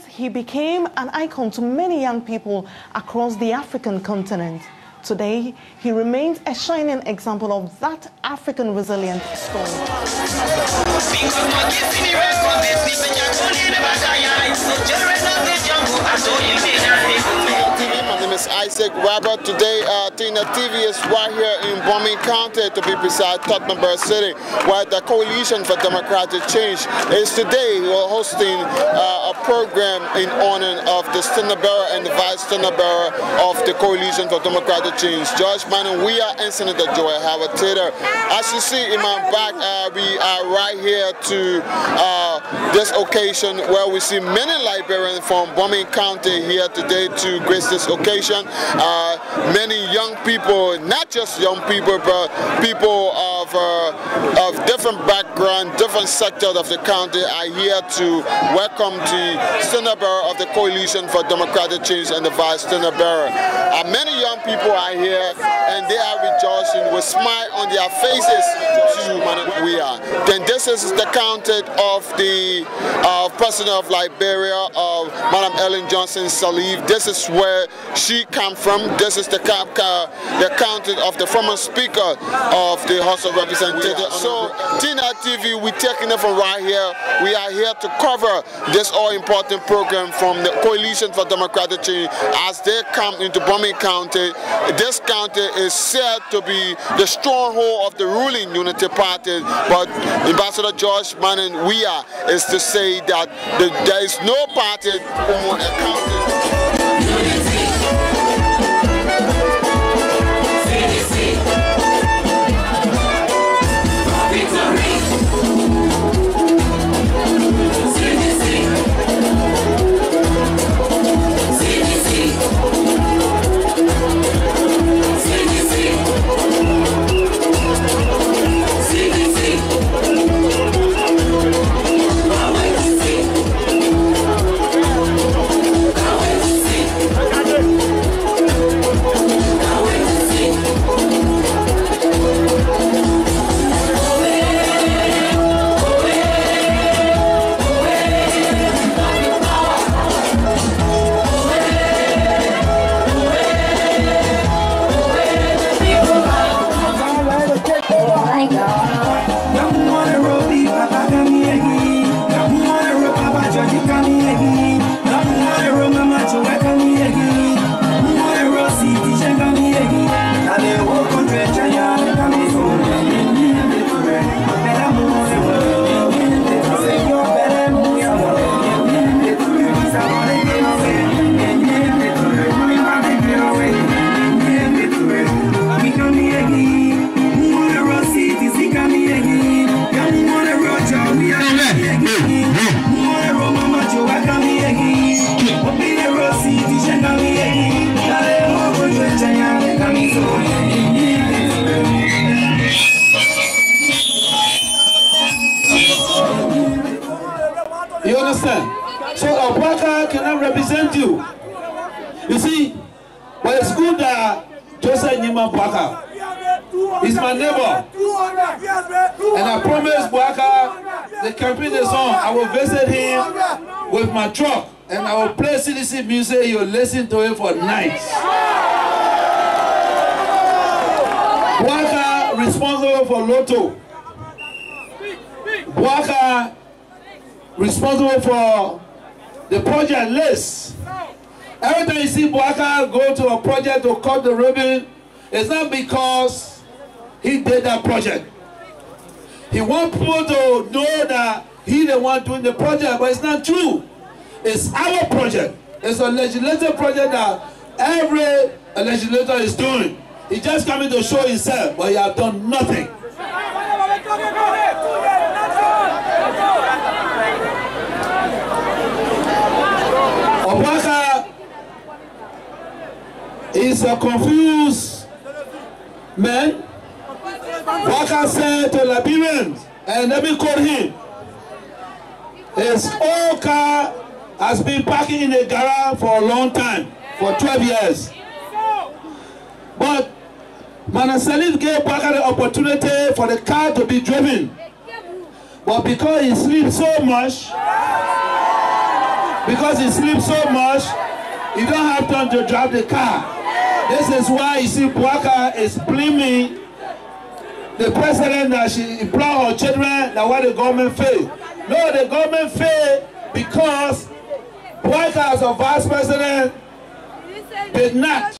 he became an icon to many young people across the African continent. Today, he remains a shining example of that African resilient story. Isaac Robert. Today, uh, Tina TV is right here in Bomi County, to be precise, Tottenham City, where the Coalition for Democratic Change is today hosting uh, a program in honor of the standard bearer and the vice standard bearer of the Coalition for Democratic Change, George Manneh Weah and Senator Jewel Howard Taylor. As you see in my back, uh, we are right here to uh, this occasion where we see many Liberians from Bomi County here today to grace this occasion. Uh, many young people, not just young people, but people of, uh, of different background, different sectors of the county are here to welcome the bearer of the Coalition for Democratic Change and the vice bearer. Uh, many young people are here and they are rejoicing with smile on their faces to Manneh Weah. Then this is the county of the uh, President of Liberia, of Madam Ellen Johnson Sirleaf. This is where she come from. This is the, uh, the county of the former Speaker of the House of Representatives. So Tina TV, we're taking it from right here. We are here to cover this all-important program from the Coalition for Democratic Change as they come into Bomi County. This county is said to be the stronghold of the ruling Unity Party, but Ambassador George Weah is to say that the, there is no party on a county. You see, but it's good that Joseph Nyima Bwaka is my neighbor. And I promised Bwaka the campaign is on. I will visit him with my truck and I will play CDC music. You'll listen to it for nights. Bwaka responsible for Lotto. Bwaka responsible for the project list. Every time you see Boakai go to a project to cut the ribbon, it's not because he did that project. He wants people to know that he the one doing the project, but it's not true. It's our project. It's a legislative project that every legislator is doing. He just coming to show himself, but he has done nothing. Is a confused man. Obaka said to Liberians, and let me him, his old car has been parking in the garage for a long time, for 12 years. But Sirleaf gave Obaka the opportunity for the car to be driven. But because he sleeps so much, because he sleeps so much, he don't have time to drive the car. This is why you see Bouaka is blaming the president that she employ her children that why the government failed. No, the government failed because Bouaka as a vice president did not